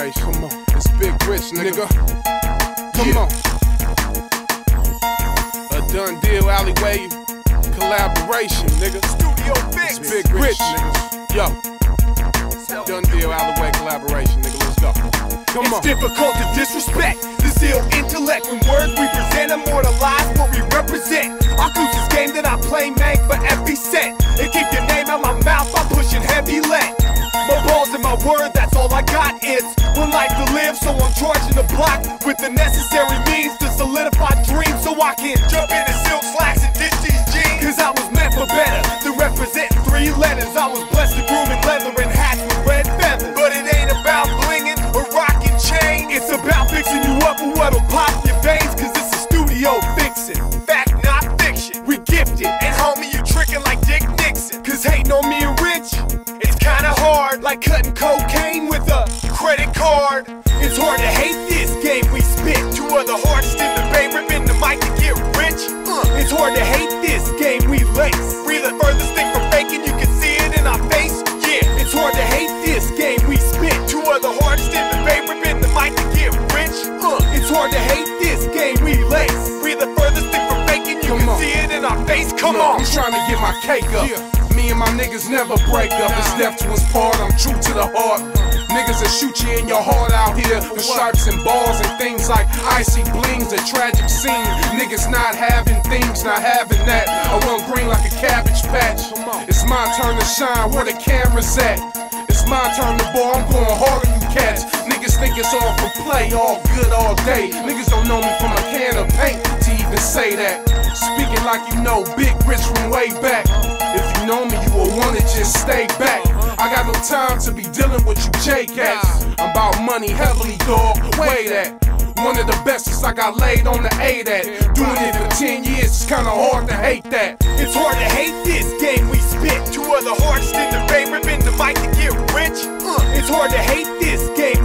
collaboration. Come on, it's Big Rich, nigga. Come Yeah. on. A done deal, alleyway collaboration, nigga. Studio Fix. It's Big Rich, nigga. Yo. Done deal, alleyway collaboration, nigga. Let's go. Come It's on. difficult to disrespect this ill intellect when words we present immortalize what we represent. I lose this game that I play, man, for every cent. And keep your name out my mouth, I'm pushing heavy lead. Live, so I'm charging the block with the necessary means to solidify dreams so I can jump into silk slacks and ditch these jeans. Cause I was meant for better than representing three letters. I was blessed to groom in leather and hats with red feathers. But it ain't about blinging or rocking chain. It's about fixing you up with what'll pop your veins. Cause it's a studio fixing. Fact, not fiction. We gifted. And homie, you tricking like Dick Nixon. Cause hating on me and Rich, it's kinda hard. Like cutting hard to hate this game we spit. Two other hardest in the bay, ripping the mic to get rich. Uh, it's hard to hate this game we lace. We the furthest thing from faking, you can see it in our face. Yeah, it's hard to hate this game we spit. Two other hardest in the bay, ripping the mic to get rich. Uh, it's hard to hate this game we lace. We the furthest thing from faking, you Come can on. see it in our face. Come Look, on. I'm trying to get my cake up. Me and my niggas never break up. It's death to us part. I'm true to the heart. Niggas that shoot you in your heart out here. The stripes and balls and things like icy blings, a tragic scene. Niggas not having things, not having that. I run green like a cabbage patch. It's my turn to shine. Where the cameras at? It's my turn to ball. I'm going harder, you cats. Niggas think it's all for play, all good all day. Niggas don't know me from a can of paint to even say that. Speaking like you know Big Rich from way back. If you know me, you will wanna just stay back. Time to be dealing with you J cats. I'm about money heavily, dog. Way that. One of the best bestest I got laid on the A that. Doing it for 10 years, it's kinda hard to hate that. It's hard to hate this game we spit. Two other hardest in the bay, ripping the mic to get rich. Uh, it's hard to hate this game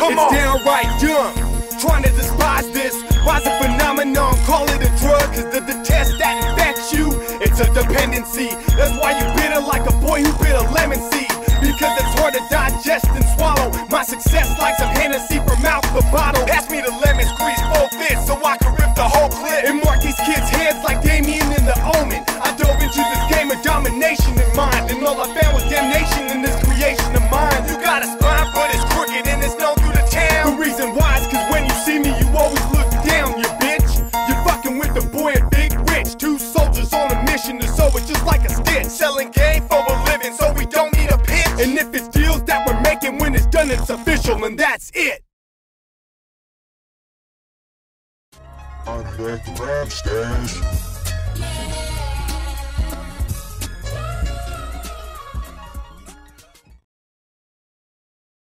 Come It's on. downright dumb. Trying to despise this Why's a phenomenon, call it a drug, cause the, the test that infects you, it's a dependency. That's why you bitter like a boy who bit a lemon seed. Because it's hard to digest and swallow. My success like some Hennessy from out the bottle. Pass me the lemon squeeze both this so I can rip the whole clip. And mark these kids' heads like Damien in the omen. I dove into this game of domination in mind. And all I found was damnation in this creation of mine. You gotta spine, Selling game for a living, so we don't need a pitch. And if it's deals that we're making, when it's done, it's official, and that's it. I'm back to.